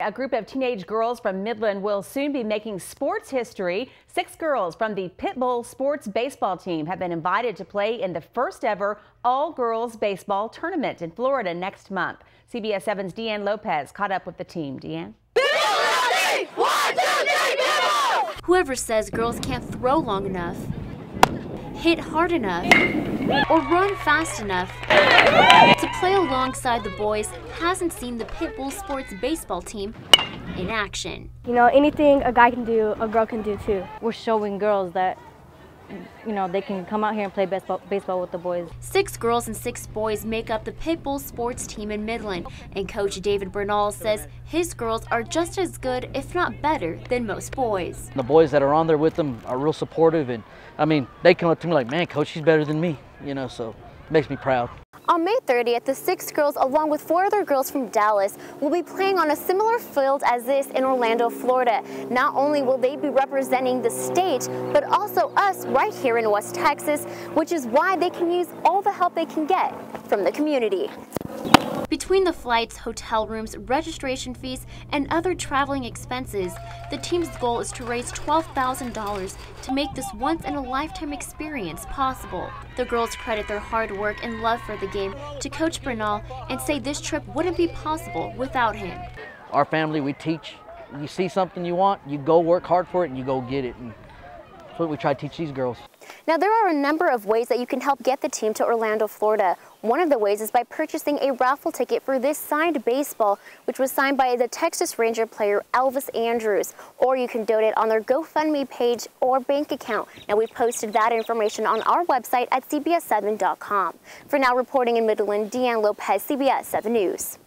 A group of teenage girls from Midland will soon be making sports history. Six girls from the Pitbull sports baseball team have been invited to play in the first ever all-girls baseball tournament in Florida next month. CBS 7's DeAnn Lopez caught up with the team. DeAnn? Whoever says girls can't throw long enough, hit hard enough, or run fast enough to alongside the boys hasn't seen the Pitbull Sports baseball team in action. You know, anything a guy can do, a girl can do too. We're showing girls that you know, they can come out here and play baseball, baseball with the boys. Six girls and six boys make up the Pitbull sports team in Midland, and coach David Bernal says his girls are just as good, if not better, than most boys. The boys that are on there with them are real supportive, and I mean, they come up to me like, man, coach, she's better than me, you know, so it makes me proud. On May 30th, the six girls, along with four other girls from Dallas, will be playing on a similar field as this in Orlando, Florida. Not only will they be representing the state, but also us right here in West Texas, which is why they can use all the help they can get from the community. Between the flights, hotel rooms, registration fees, and other traveling expenses, the team's goal is to raise $12,000 to make this once-in-a-lifetime experience possible. The girls credit their hard work and love for the game to Coach Bernal and say this trip wouldn't be possible without him. Our family, we teach. You see something you want, you go work hard for it and you go get it. And that's what we try to teach these girls. Now, there are a number of ways that you can help get the team to Orlando, Florida. One of the ways is by purchasing a raffle ticket for this signed baseball, which was signed by the Texas Ranger player Elvis Andrus. Or you can donate on their GoFundMe page or bank account. Now, we posted that information on our website at CBS7.com. For now, reporting in Midland, DeAnn Lopez, CBS 7 News.